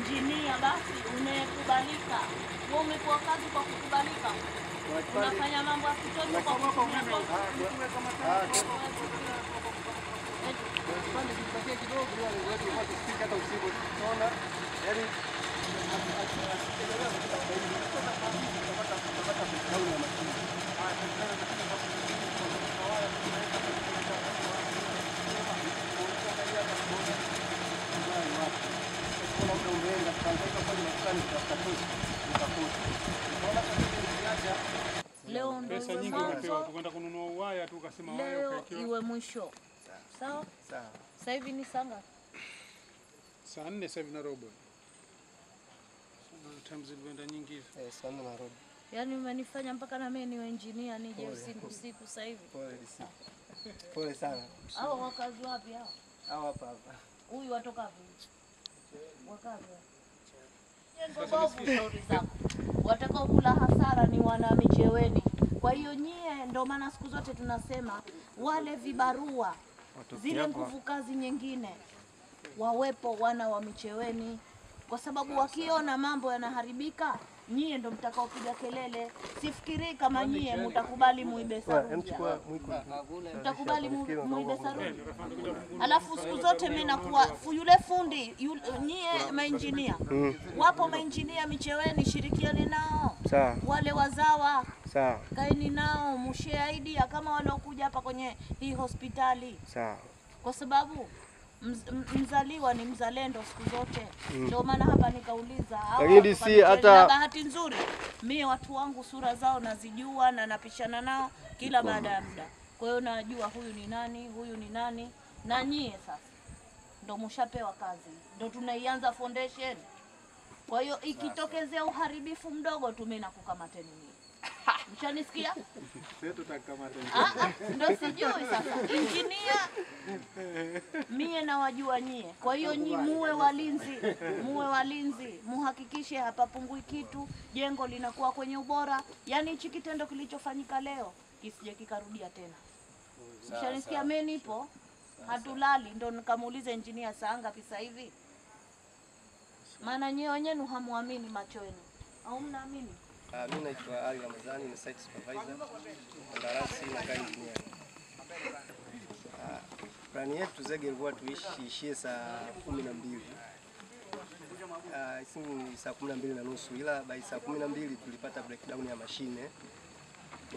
injinia basi umekubalika. Wewe umepewa kazi kwa kukubalika. Unafanya mambo ya kitoto kwa kutumia Leo ndio Pesa iwe nyingi tukwenda kununua uwaya tu ukasema waya leo iwe mwisho. Sawa? Sawa. Sasa hivi ni saa ngapi? saa nne sasa hivi na robo. Sana Times zilivyoenda nyingi hivi. Eh, saa nne na robo. Yaani umenifanya mpaka na mimi niwe engineer nije usiku usiku sasa hivi. Pole. Pole sana. Hao wakazi wapi hao? hao hapa hapa. Huyu watoka wapi? Wakazi. Jengo bovu shauri zako. Watakao kula hasara ni wana micheweni. Kwa hiyo nyie, ndio maana siku zote tunasema wale vibarua, zile nguvu kazi nyingine wawepo wana wa micheweni, kwa sababu wakiona mambo yanaharibika, nyie ndo mtakaopiga kelele. Sifikirii kama nyie mtakubali muibe saruji, mtakubali muibe saruji. Alafu siku zote mimi nakuwa yule fundi yule, nyie mainjinia. wapo mainjinia micheweni, shirikiani nao. Sawa. wale wazawa. Sawa. kaeni nao mshare idea kama wanaokuja hapa kwenye hii hospitali, Sawa. kwa sababu mz, mzaliwa ni mzalendo siku zote. Ndio mm. maana hapa nikauliza Lakini si hata- bahati nzuri mie watu wangu sura zao nazijua na napishana nao kila baada ya muda, kwa hiyo najua huyu ni nani, huyu ni nani, na nyie sasa ndo mshapewa kazi, ndo tunaianza foundation. Kwa hiyo ikitokezea uharibifu mdogo tu, mimi nakukamateni nyie. Mshanisikia? Ah, ah, ndo sijui sasa. Injinia mie nawajua nyie, kwa hiyo nyi muwe walinzi, muwe walinzi, muhakikishe hapapungui kitu, jengo linakuwa kwenye ubora. Yaani hichi kitendo kilichofanyika leo kisije kikarudia tena. Mshanisikia? Mie nipo, hatulali, ndo nikamuuliza injinia saa ngapi sasa hivi, maana nyie wenyenu hamwamini macho yenu, au mnaamini? Ah, mimi naitwa Ali Ramadhani ni site supervisor mkandarasi na kaa engineer. Uh, Plani yetu zege ilikuwa tuishie saa kumi na mbili uh, saa kumi na mbili na nusu ila by saa kumi na mbili tulipata breakdown ya mashine,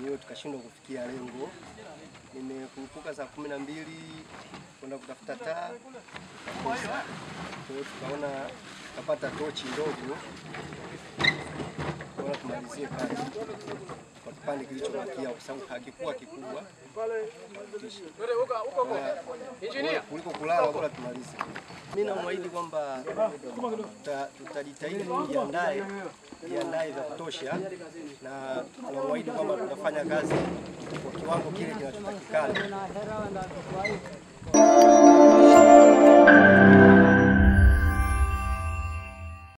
hiyo tukashindwa kufikia lengo. Nimekurupuka saa kumi na mbili kwenda kutafuta taa kwa hiyo tukaona tukapata tochi ndogo kazi kwa kipande kilichobakia, kwa sababu hakikuwa kikubwa kuliko kulala, bora tumalize. Mimi namwahidi kwamba tuta- tutajitahidi tujiandae, jiandae vya kutosha, na namwahidi kwamba tutafanya kazi kwa kiwango kile kinachotakikana.